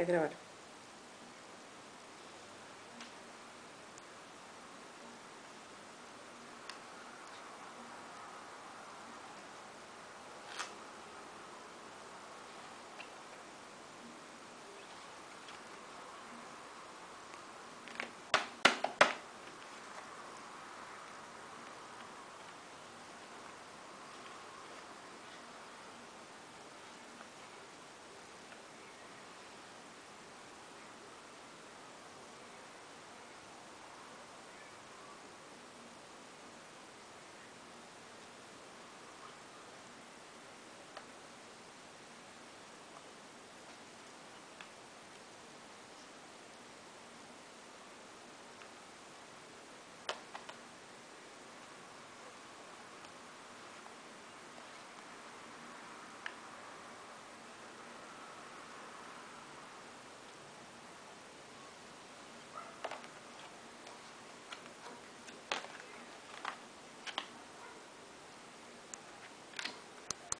a gravar.